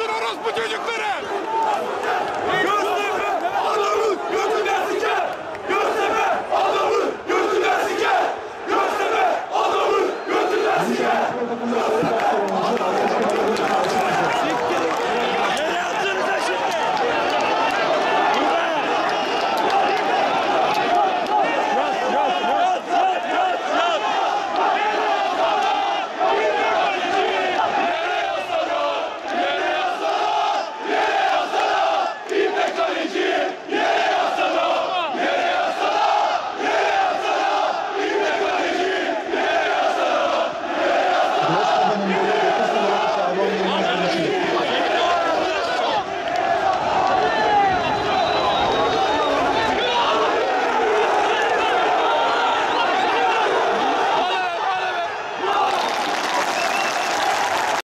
Второй раз будильник вперед!